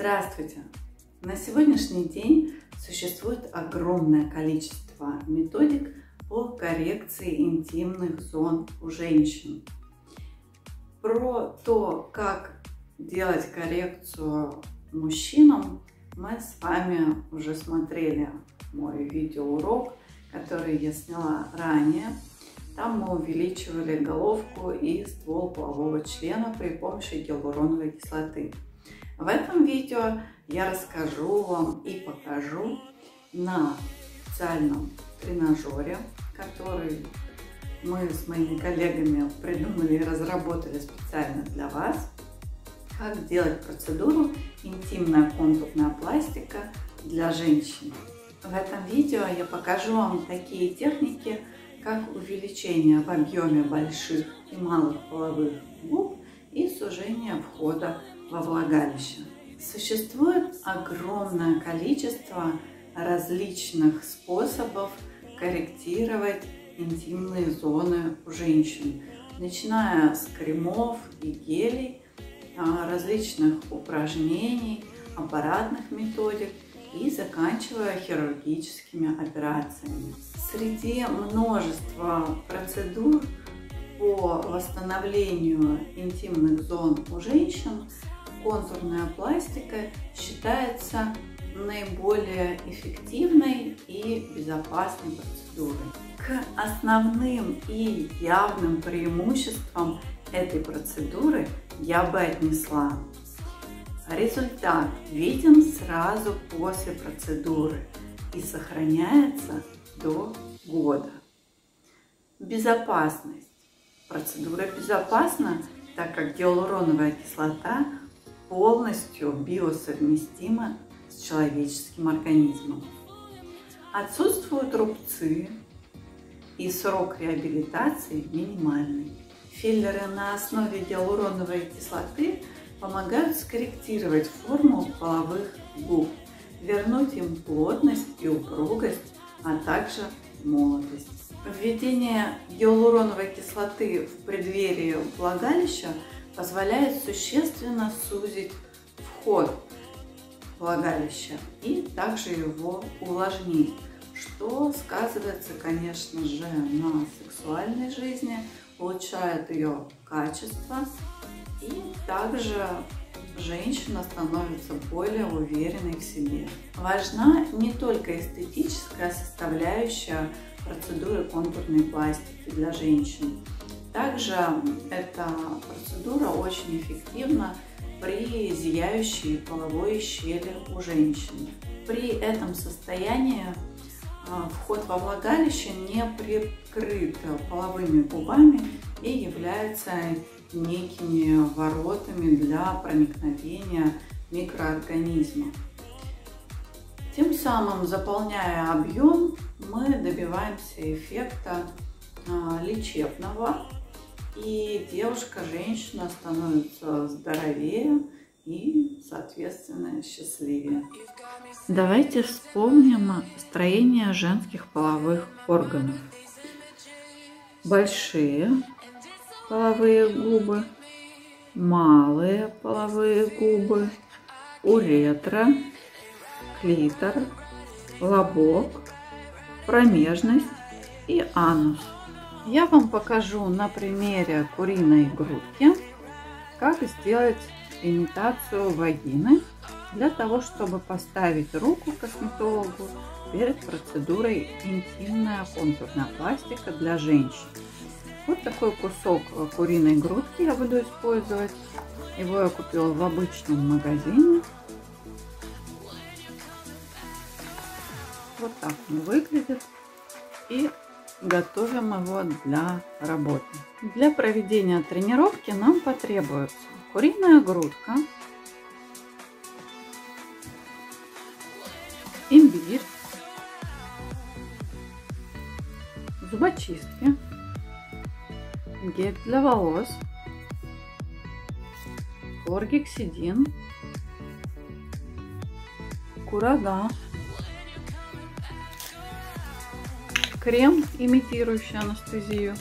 Здравствуйте! На сегодняшний день существует огромное количество методик по коррекции интимных зон у женщин. Про то, как делать коррекцию мужчинам, мы с вами уже смотрели мой видеоурок, который я сняла ранее. Там мы увеличивали головку и ствол полового члена при помощи гиалуроновой кислоты. В этом видео я расскажу вам и покажу на специальном тренажере, который мы с моими коллегами придумали и разработали специально для вас, как делать процедуру интимная контурная пластика для женщин. В этом видео я покажу вам такие техники, как увеличение в объеме больших и малых половых губ и сужение входа во влагалище. Существует огромное количество различных способов корректировать интимные зоны у женщин, начиная с кремов и гелей, а, различных упражнений, аппаратных методик и заканчивая хирургическими операциями. Среди множества процедур по восстановлению интимных зон у женщин контурная пластика считается наиболее эффективной и безопасной процедурой. К основным и явным преимуществам этой процедуры я бы отнесла Результат виден сразу после процедуры и сохраняется до года. Безопасность. Процедура безопасна, так как гиалуроновая кислота полностью биосовместима с человеческим организмом. Отсутствуют рубцы и срок реабилитации минимальный. Филлеры на основе гиалуроновой кислоты помогают скорректировать форму половых губ, вернуть им плотность и упругость, а также молодость. Введение гиалуроновой кислоты в преддверии влагалища позволяет существенно сузить вход влагалища и также его увлажнить, что сказывается, конечно же, на сексуальной жизни, улучшает ее качество и также женщина становится более уверенной в себе. Важна не только эстетическая составляющая процедуры контурной пластики для женщин. Также эта процедура очень эффективна при зияющей половой щели у женщин. При этом состоянии а, вход во влагалище не прикрыт половыми губами и является некими воротами для проникновения микроорганизмов. Тем самым, заполняя объем, мы добиваемся эффекта а, лечебного, и девушка, женщина становится здоровее и, соответственно, счастливее. Давайте вспомним строение женских половых органов. Большие половые губы, малые половые губы, уретра, клитор, лобок, промежность и анус. Я вам покажу на примере куриной грудки, как сделать имитацию вагины для того, чтобы поставить руку косметологу перед процедурой интимная контурная пластика для женщин. Вот такой кусок куриной грудки я буду использовать. Его я купила в обычном магазине. Вот так он выглядит. И готовим его для работы. Для проведения тренировки нам потребуется куриная грудка, имбирь, зубочистки, гель для волос, хлоргексидин, курага, крем, имитирующий анестезию,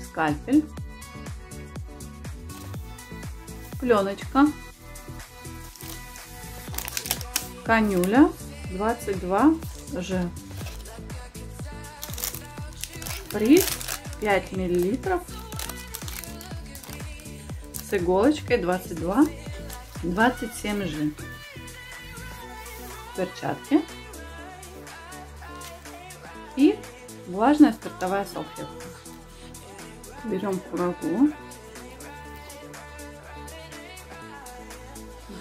скальпель, пленочка, конюля. 22 Ж, шприц 5 миллилитров. С иголочкой 22 27 Ж, перчатки и влажная спиртовая салфетка. Берем курагу,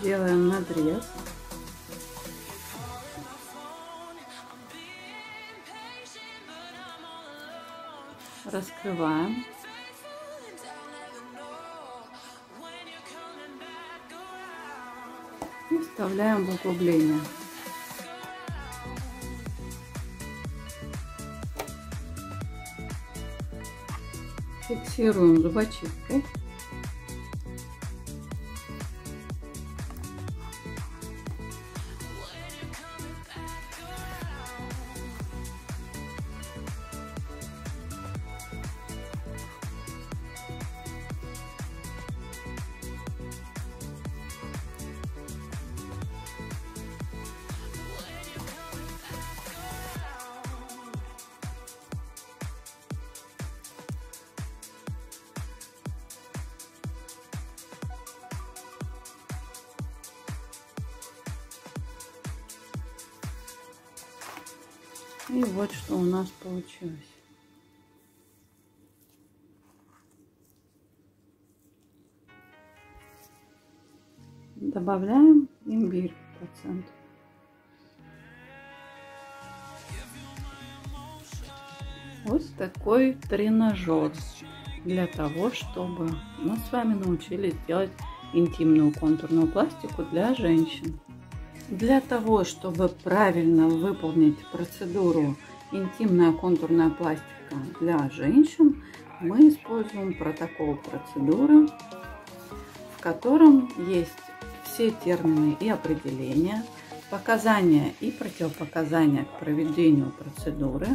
делаем надрез. Раскрываем. И вставляем в углубление. Фиксируем зубочисткой. И вот что у нас получилось. Добавляем имбирь процент. Вот такой тренажер для того, чтобы мы с вами научились делать интимную контурную пластику для женщин. Для того, чтобы правильно выполнить процедуру интимная контурная пластика для женщин, мы используем протокол процедуры, в котором есть все термины и определения, показания и противопоказания к проведению процедуры,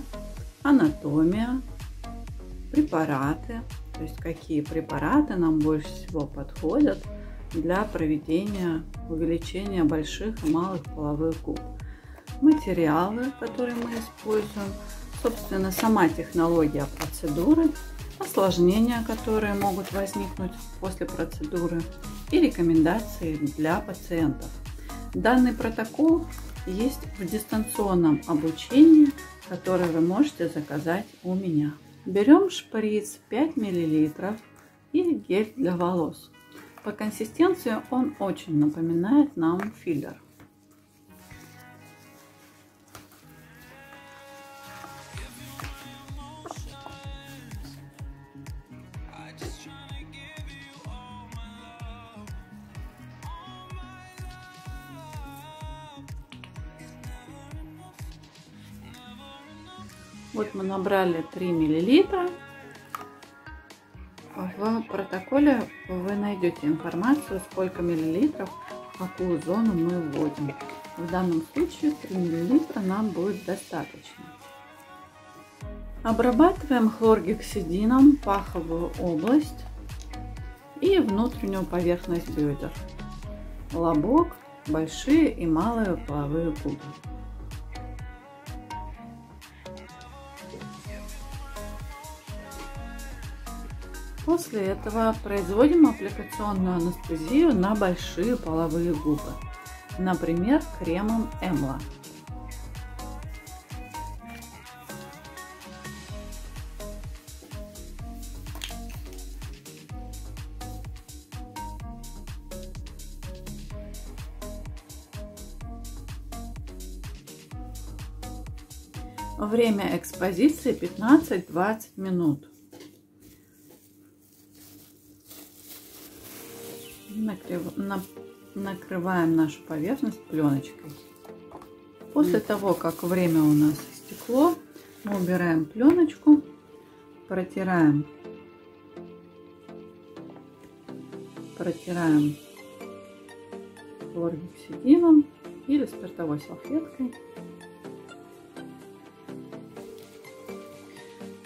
анатомия, препараты, то есть какие препараты нам больше всего подходят – для проведения увеличения больших и малых половых губ. Материалы, которые мы используем, собственно, сама технология процедуры, осложнения, которые могут возникнуть после процедуры и рекомендации для пациентов. Данный протокол есть в дистанционном обучении, который вы можете заказать у меня. Берем шприц 5 мл и гель для волос. По консистенции он очень напоминает нам филлер. Вот мы набрали 3 миллилитра в протоколе вы найдете информацию, сколько миллилитров, какую зону мы вводим. В данном случае 3 миллилитра нам будет достаточно. Обрабатываем хлоргексидином паховую область и внутреннюю поверхность бедер, лобок, большие и малые половые губы. После этого производим аппликационную анестезию на большие половые губы, например, кремом Эмла. Время экспозиции 15-20 минут. Накрыв... на... накрываем нашу поверхность пленочкой. После того, как время у нас истекло, мы убираем пленочку, протираем, протираем хлоргексидином или спиртовой салфеткой.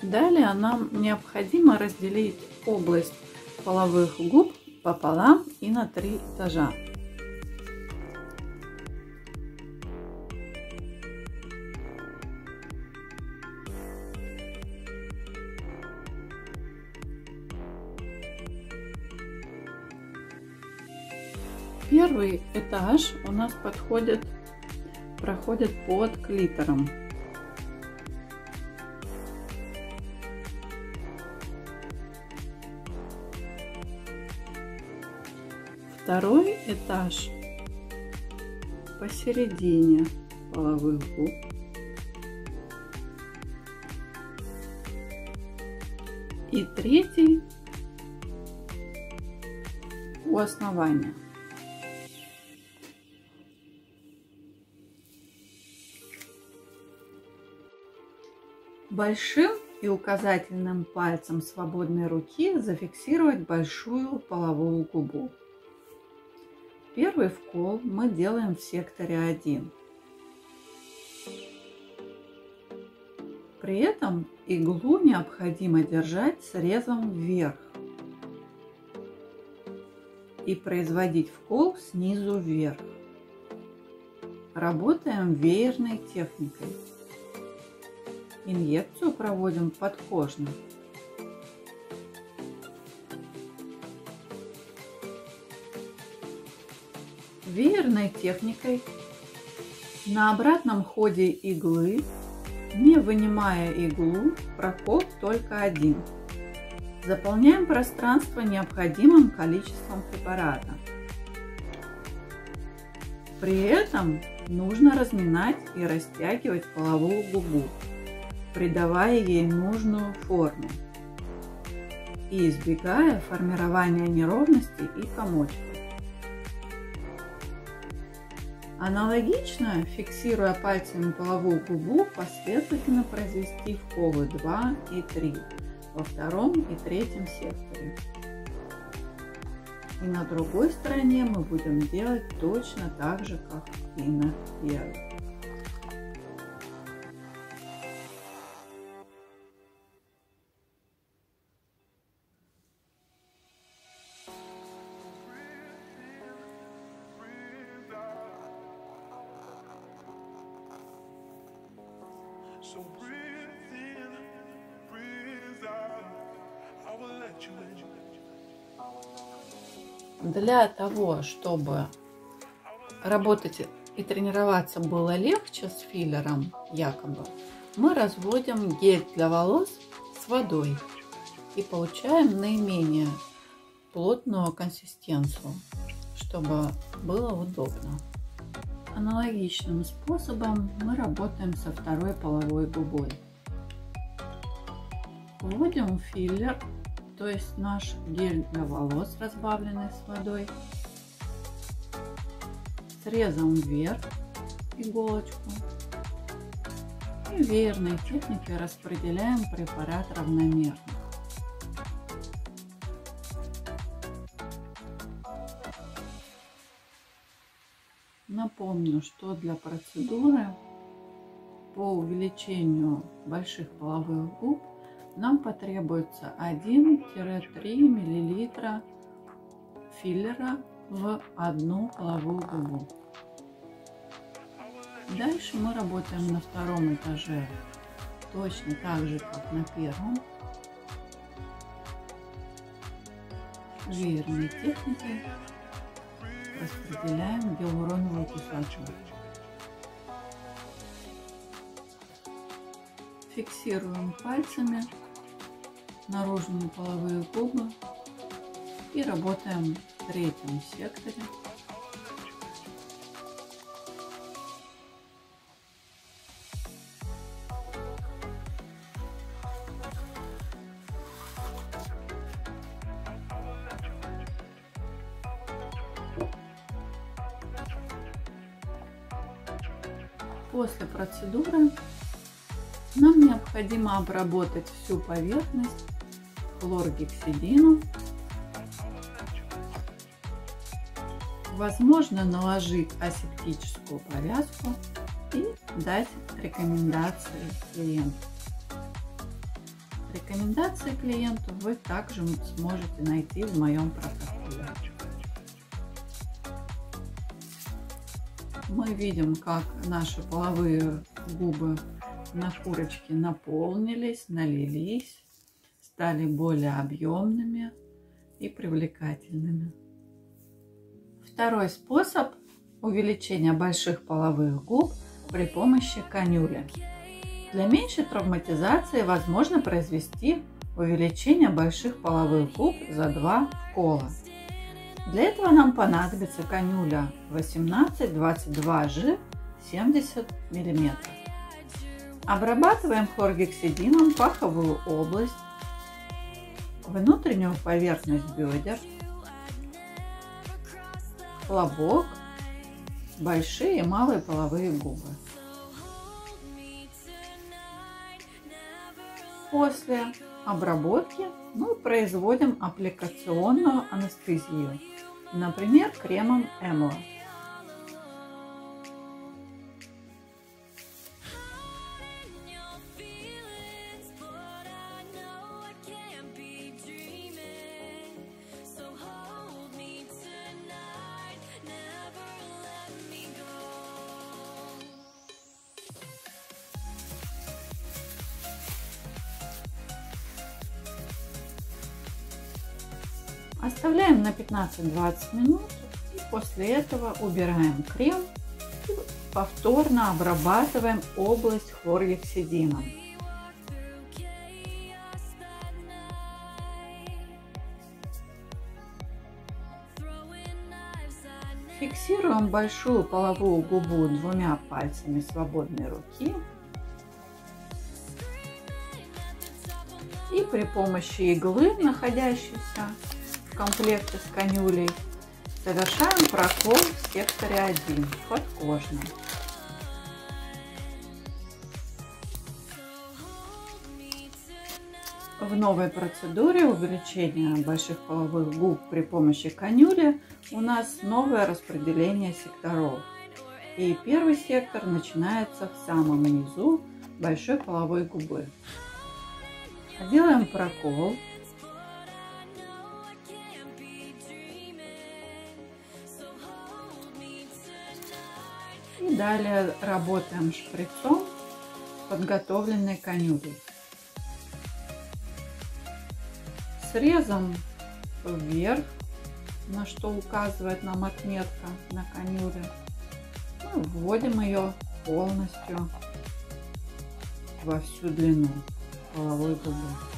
Далее нам необходимо разделить область половых губ пополам и на три этажа. Первый этаж у нас подходит, проходит под клитором. Второй этаж посередине половых губ. И третий у основания. Большим и указательным пальцем свободной руки зафиксировать большую половую губу. Первый вкол мы делаем в секторе 1. При этом иглу необходимо держать срезом вверх и производить вкол снизу вверх. Работаем веерной техникой. Инъекцию проводим подкожно. Веерной техникой на обратном ходе иглы, не вынимая иглу, прокол только один. Заполняем пространство необходимым количеством препарата. При этом нужно разминать и растягивать половую губу придавая ей нужную форму и избегая формирования неровностей и комочков. Аналогично, фиксируя пальцами половую губу, последовательно произвести вколы 2 и 3 во втором и третьем секторе. И на другой стороне мы будем делать точно так же, как и на первой. Для того, чтобы работать и тренироваться было легче с филлером, якобы, мы разводим гель для волос с водой и получаем наименее плотную консистенцию, чтобы было удобно. Аналогичным способом мы работаем со второй половой губой. Вводим филлер, то есть наш гель для волос, разбавленный с водой. Срезом вверх иголочку. И веерной техникой распределяем препарат равномерно. Напомню, что для процедуры по увеличению больших половых губ нам потребуется 1-3 мл филлера в одну половую губу. Дальше мы работаем на втором этаже точно так же, как на первом. Веерной техникой распределяем гиалуроновую кислоту. Фиксируем пальцами наружные половые губы. И работаем в третьем секторе. После процедуры нам необходимо обработать всю поверхность хлоргексидином. Возможно наложить асептическую повязку и дать рекомендации клиенту. Рекомендации клиенту вы также сможете найти в моем протоколе. Мы видим, как наши половые губы на шкурочке наполнились, налились, стали более объемными и привлекательными. Второй способ увеличения больших половых губ при помощи канюли. Для меньшей травматизации возможно произвести увеличение больших половых губ за два вкола. Для этого нам понадобится канюля 18-22G 70 мм. Обрабатываем хлоргексидином паховую область, внутреннюю поверхность бедер, лобок, большие и малые половые губы. После обработки мы производим аппликационную анестезию, например, кремом Эмла. Оставляем на 15-20 минут и после этого убираем крем и повторно обрабатываем область хлоргексидином. Фиксируем большую половую губу двумя пальцами свободной руки и при помощи иглы, находящейся в комплекте с канюлей, совершаем прокол в секторе 1 подкожно. В новой процедуре увеличения больших половых губ при помощи канюли у нас новое распределение секторов. И первый сектор начинается в самом низу большой половой губы. Делаем прокол далее работаем шприцом подготовленной канюлей. Срезом вверх, на что указывает нам отметка на канюле. Мы вводим ее полностью во всю длину половой губы.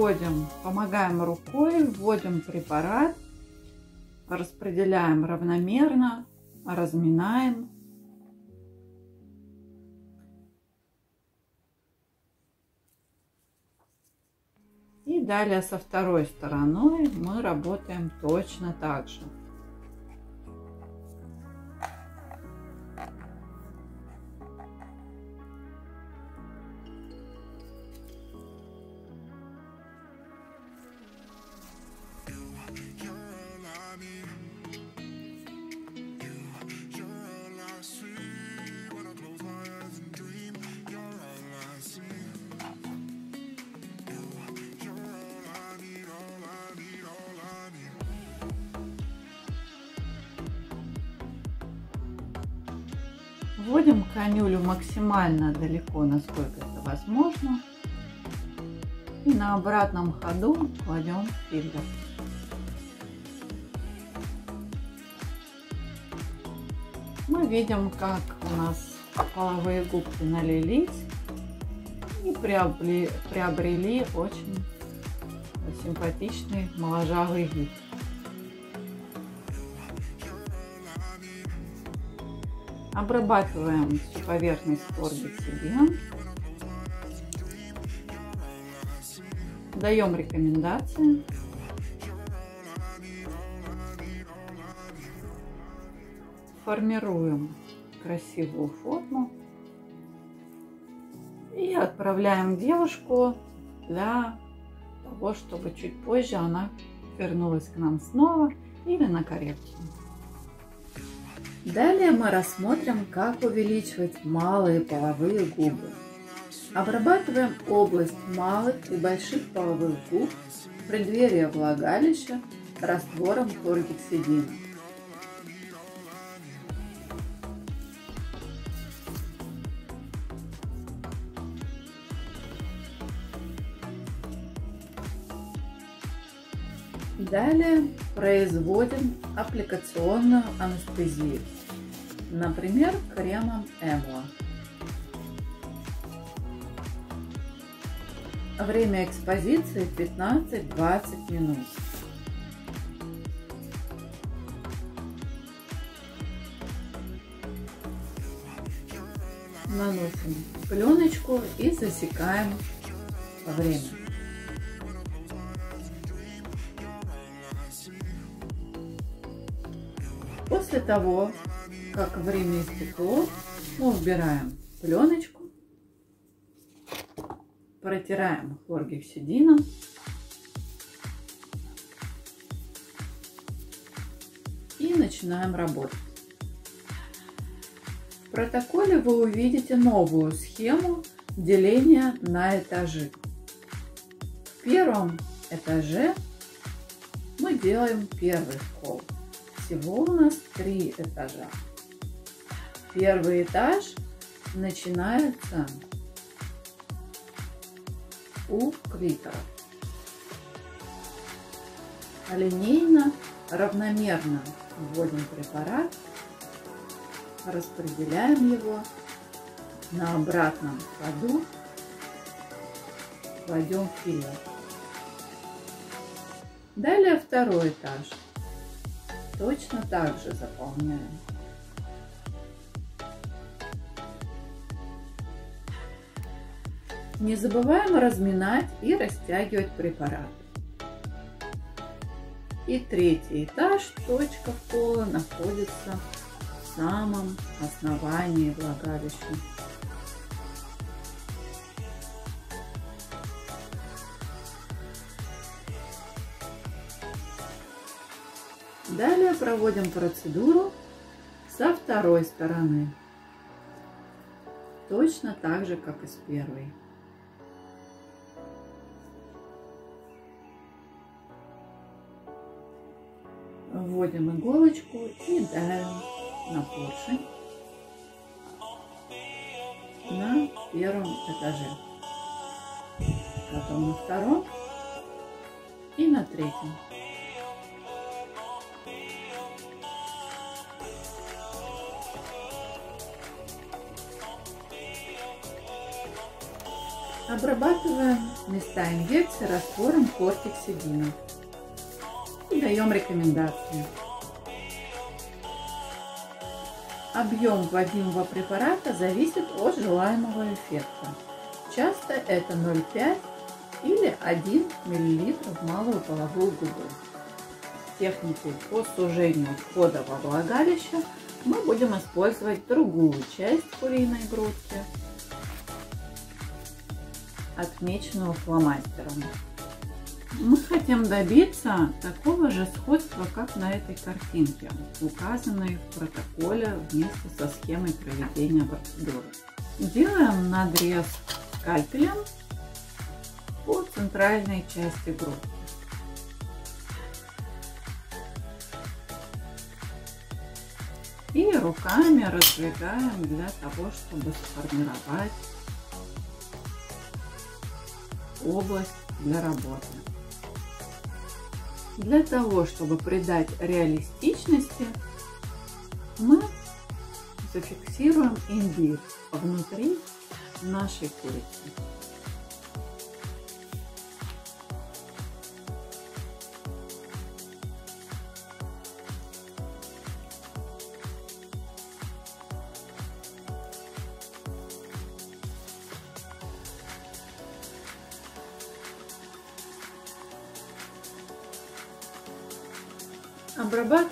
Вводим, помогаем рукой, вводим препарат, распределяем равномерно, разминаем. И далее со второй стороной мы работаем точно так же. Максимально далеко, насколько это возможно. И на обратном ходу кладем фильтр. Мы видим, как у нас половые губки налились и приобрели, приобрели очень симпатичный моложавый вид. Обрабатываем всю поверхность форбицидином. Даем рекомендации. Формируем красивую форму. И отправляем девушку для того, чтобы чуть позже она вернулась к нам снова или на коррекцию. Далее мы рассмотрим, как увеличивать малые половые губы. Обрабатываем область малых и больших половых губ в преддверии влагалища раствором хлоргексидина. Далее производим аппликационную анестезию, например, кремом Эмла. Время экспозиции 15-20 минут. Наносим пленочку и засекаем время. После того, как время истекло, мы убираем пленочку, протираем хлоргексидином и начинаем работать. В протоколе вы увидите новую схему деления на этажи. В первом этаже мы делаем первый холл всего у нас три этажа. Первый этаж начинается у клитора. Линейно, равномерно вводим препарат, распределяем его на обратном ходу, кладем филлер. Далее второй этаж точно так же заполняем. Не забываем разминать и растягивать препарат. И третий этаж, точка пола, находится в самом основании влагалища. Проводим процедуру со второй стороны. Точно так же, как и с первой. Вводим иголочку и давим на поршень на первом этаже. Потом на втором и на третьем. Обрабатываем места инъекции раствором кортиксидина. И даем рекомендации. Объем вводимого препарата зависит от желаемого эффекта. Часто это 0,5 или 1 мл в малую половую губу. Техникой по сужению входа во влагалище мы будем использовать другую часть куриной грудки отмеченного фломастером. Мы хотим добиться такого же сходства, как на этой картинке, указанной в протоколе вместе со схемой проведения процедуры. Делаем надрез скальпелем по центральной части грудки. И руками раздвигаем для того, чтобы сформировать область для работы. Для того, чтобы придать реалистичности, мы зафиксируем имбирь внутри нашей курицы.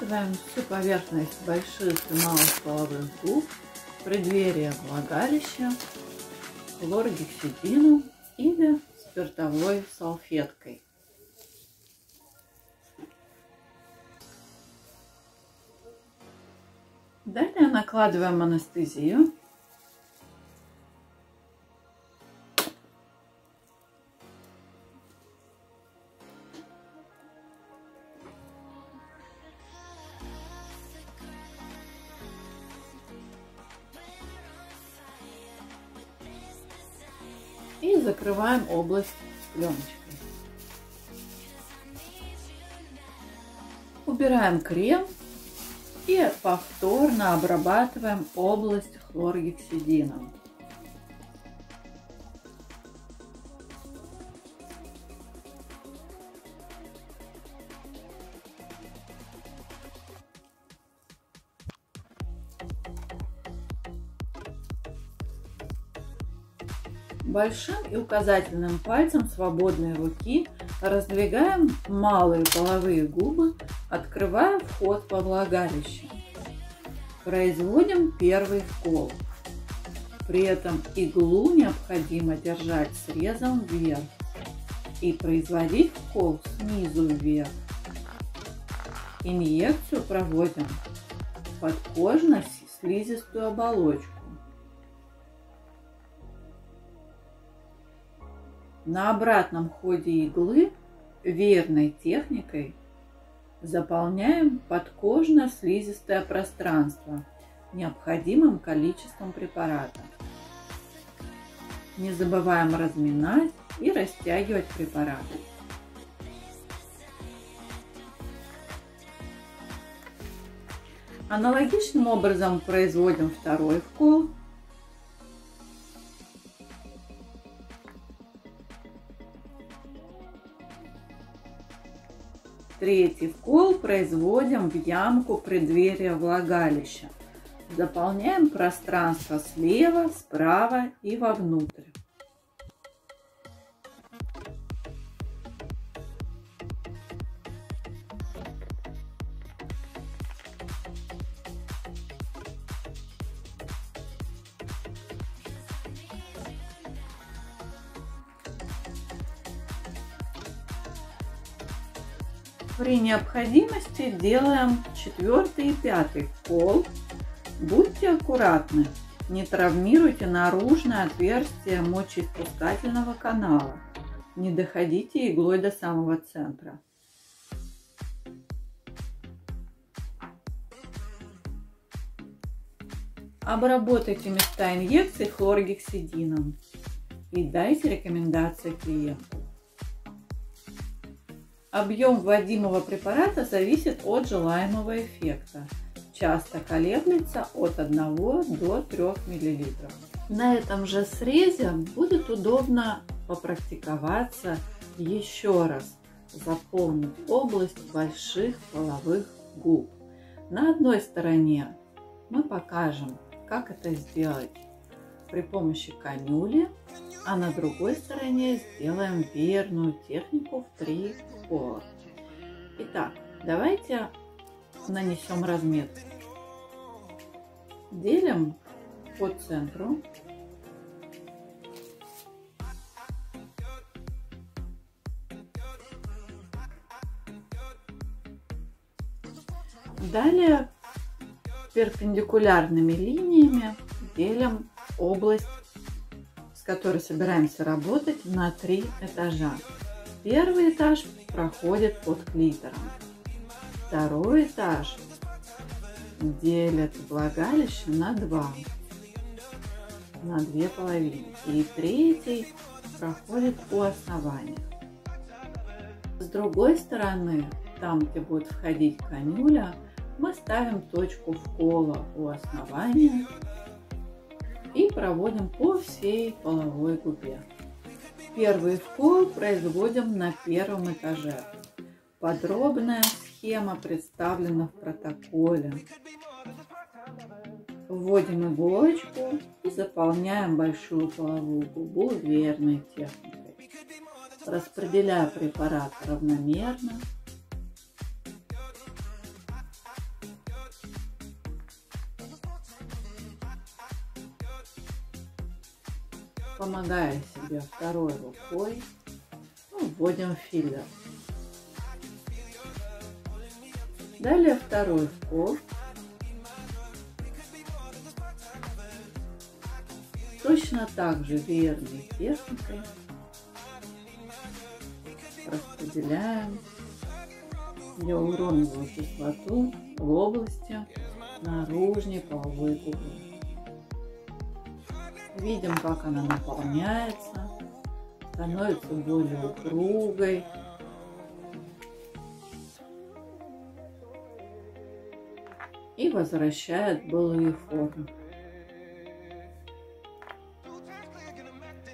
Обрабатываем всю поверхность больших и малых половых губ, преддверие влагалища, хлоргексидином или спиртовой салфеткой. Далее накладываем анестезию. Область пленочкой. Убираем крем и повторно обрабатываем область хлоргексидином. Большим и указательным пальцем свободной руки раздвигаем малые половые губы, открывая вход во влагалище. Производим первый вкол. При этом иглу необходимо держать срезом вверх и производить вкол снизу вверх. Инъекцию проводим под кожно-слизистую оболочку. На обратном ходе иглы верной техникой заполняем подкожно-слизистое пространство необходимым количеством препарата. Не забываем разминать и растягивать препараты. Аналогичным образом производим второй вкол Третий вкол производим в ямку преддверия влагалища. Заполняем пространство слева, справа и вовнутрь. При необходимости делаем четвертый и пятый вкол. Будьте аккуратны, не травмируйте наружное отверстие мочеиспускательного канала. Не доходите иглой до самого центра. Обработайте места инъекций хлоргексидином и дайте рекомендации клиенту. Объем вводимого препарата зависит от желаемого эффекта. Часто колеблется от 1 до 3 мл. На этом же срезе будет удобно попрактиковаться еще раз, заполнить область больших половых губ. На одной стороне мы покажем, как это сделать при помощи канюли, а на другой стороне сделаем верную технику в три пола. Итак, давайте нанесем разметку. Делим по центру. Далее перпендикулярными линиями делим область, с которой собираемся работать, на три этажа. Первый этаж проходит под клитором. Второй этаж делят влагалище на два, на две половины. И третий проходит у основания. С другой стороны, там, где будет входить канюля, мы ставим точку вкола у основания и проводим по всей половой губе. Первый вкол производим на первом этаже. Подробная схема представлена в протоколе. Вводим иголочку и заполняем большую половую губу верной техникой. Распределяя препарат равномерно помогая себе второй рукой, ну, вводим филлер. Далее второй вкус. Точно так же верной техникой распределяем гиалуроновую кислоту в области наружной половой губы. Видим, как она наполняется, становится более упругой. И возвращает былые формы.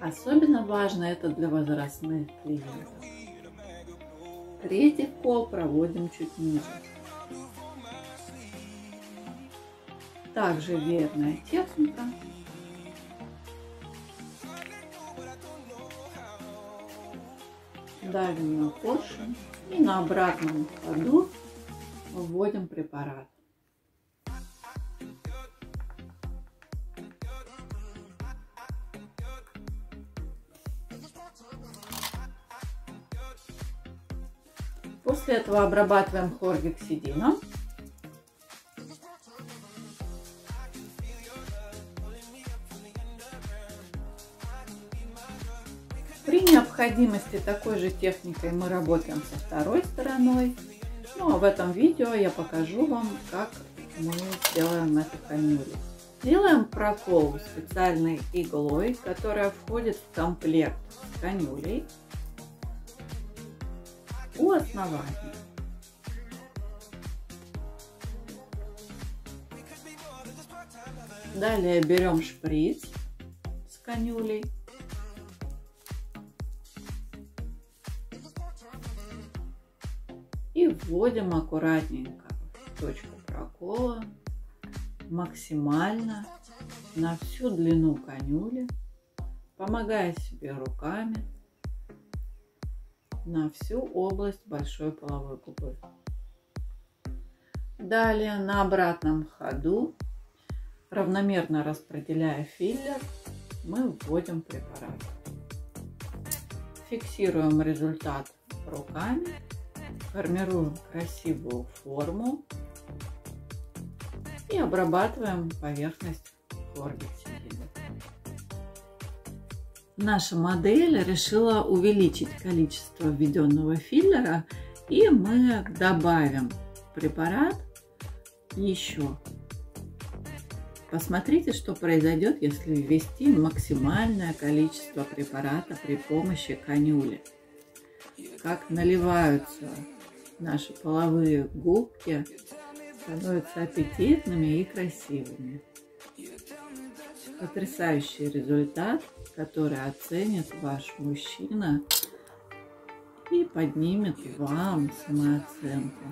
Особенно важно это для возрастных клиентов. Третий кол проводим чуть ниже. Также верная техника. На поршень и на обратном ходу вводим препарат. После этого обрабатываем хлоргексидином. Необходимости такой же техникой мы работаем со второй стороной. Ну а в этом видео я покажу вам, как мы сделаем эту канюлю. Делаем прокол специальной иглой, которая входит в комплект канюлей у основания. Далее берем шприц с канюлей. Вводим аккуратненько в точку прокола максимально на всю длину канюли, помогая себе руками на всю область большой половой губы. Далее на обратном ходу, равномерно распределяя филлер, мы вводим препарат. Фиксируем результат руками, формируем красивую форму и обрабатываем поверхность хлоргексидином. Наша модель решила увеличить количество введенного филлера, и мы добавим препарат еще. Посмотрите, что произойдет, если ввести максимальное количество препарата при помощи канюли. Как наливаются наши половые губки, становятся аппетитными и красивыми. Потрясающий результат – который оценит ваш мужчина и поднимет вам самооценку.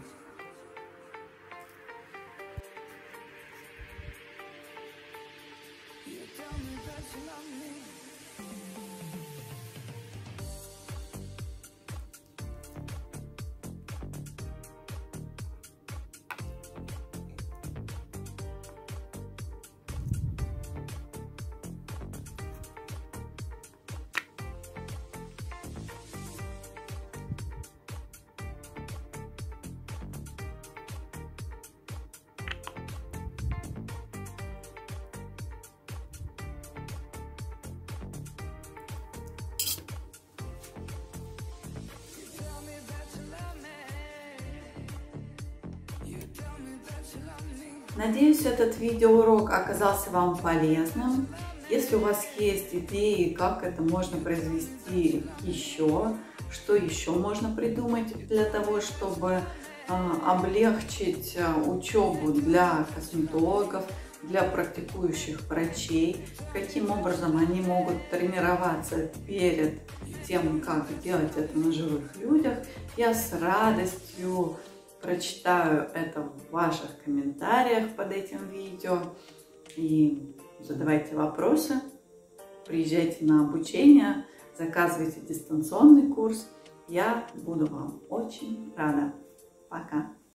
Надеюсь, этот видеоурок оказался вам полезным. Если у вас есть идеи, как это можно произвести еще, что еще можно придумать для того, чтобы а, облегчить а, учебу для косметологов, для практикующих врачей, каким образом они могут тренироваться перед тем, как делать это на живых людях, я с радостью прочитаю это в ваших комментариях под этим видео. И задавайте вопросы, приезжайте на обучение, заказывайте дистанционный курс. Я буду вам очень рада. Пока!